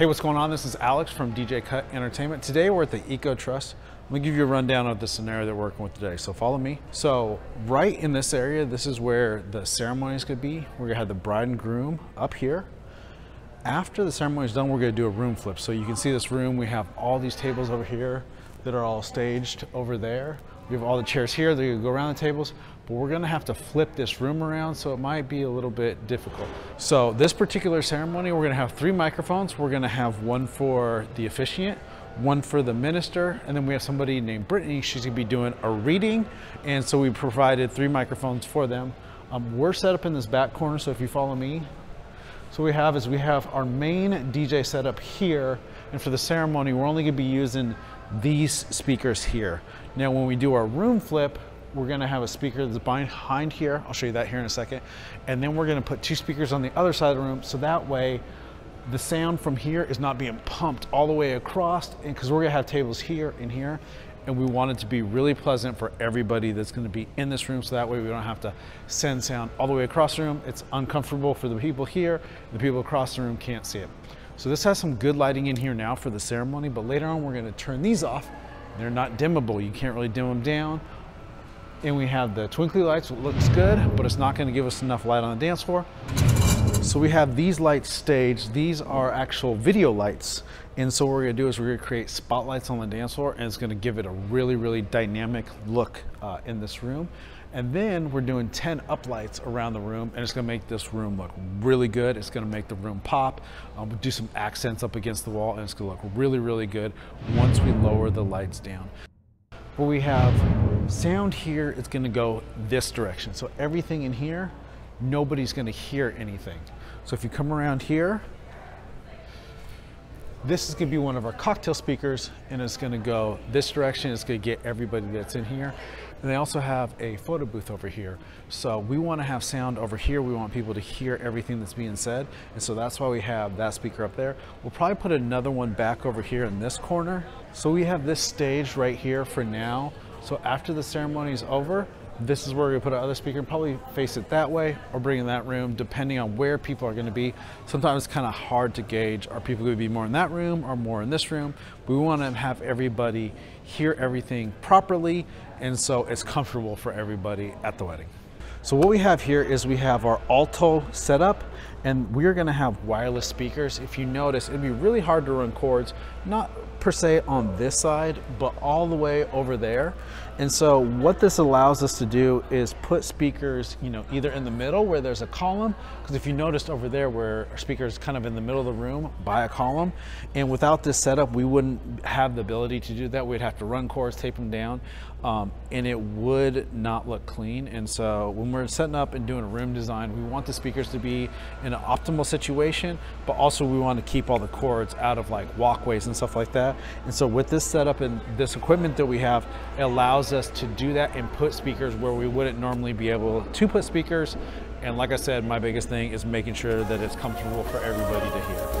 Hey, what's going on? This is Alex from DJ Cutt Entertainment. Today we're at the Eco Trust. I'm gonna give you a rundown of the scenario that we're working with today. So follow me. So right in this area, this is where the ceremony is gonna be. We're gonna have the bride and groom up here. After the ceremony is done, we're gonna do a room flip. So you can see this room, we have all these tables over here that are all staged over there. We have all the chairs here, gonna go around the tables, but we're gonna have to flip this room around, so it might be a little bit difficult. So this particular ceremony, we're gonna have three microphones. We're gonna have one for the officiant, one for the minister, and then we have somebody named Brittany. She's gonna be doing a reading, and so we provided three microphones for them. Um, we're set up in this back corner, so if you follow me, so what we have is we have our main DJ setup here, and for the ceremony, we're only gonna be using these speakers here. Now, when we do our room flip, we're gonna have a speaker that's behind here. I'll show you that here in a second. And then we're gonna put two speakers on the other side of the room, so that way the sound from here is not being pumped all the way across, and because we're gonna have tables here and here, and we want it to be really pleasant for everybody that's gonna be in this room, so that way we don't have to send sound all the way across the room. It's uncomfortable for the people here, the people across the room can't see it. So this has some good lighting in here now for the ceremony, but later on we're gonna turn these off. They're not dimmable. You can't really dim them down. And we have the twinkly lights, it looks good, but it's not gonna give us enough light on the dance floor. So we have these lights staged. These are actual video lights. And so what we're gonna do is we're gonna create spotlights on the dance floor and it's gonna give it a really, really dynamic look uh, in this room. And then we're doing 10 uplights around the room and it's gonna make this room look really good. It's gonna make the room pop. Um, we'll do some accents up against the wall and it's gonna look really, really good once we lower the lights down. Where we have sound here, it's gonna go this direction. So everything in here, nobody's gonna hear anything. So if you come around here, this is gonna be one of our cocktail speakers and it's gonna go this direction. It's gonna get everybody that's in here. And they also have a photo booth over here. So we wanna have sound over here. We want people to hear everything that's being said. And so that's why we have that speaker up there. We'll probably put another one back over here in this corner. So we have this stage right here for now. So after the ceremony is over, this is where gonna put our other speaker and probably face it that way or bring in that room depending on where people are gonna be. Sometimes it's kind of hard to gauge, are people gonna be more in that room or more in this room? We wanna have everybody hear everything properly and so it's comfortable for everybody at the wedding. So what we have here is we have our alto setup and we're gonna have wireless speakers. If you notice, it'd be really hard to run cords, not per se on this side, but all the way over there. And so what this allows us to do is put speakers, you know, either in the middle where there's a column, because if you noticed over there where our speaker is kind of in the middle of the room by a column, and without this setup, we wouldn't have the ability to do that. We'd have to run cords, tape them down, um, and it would not look clean. And so we're setting up and doing a room design, we want the speakers to be in an optimal situation, but also we want to keep all the cords out of like walkways and stuff like that. And so with this setup and this equipment that we have, it allows us to do that and put speakers where we wouldn't normally be able to put speakers. And like I said, my biggest thing is making sure that it's comfortable for everybody to hear.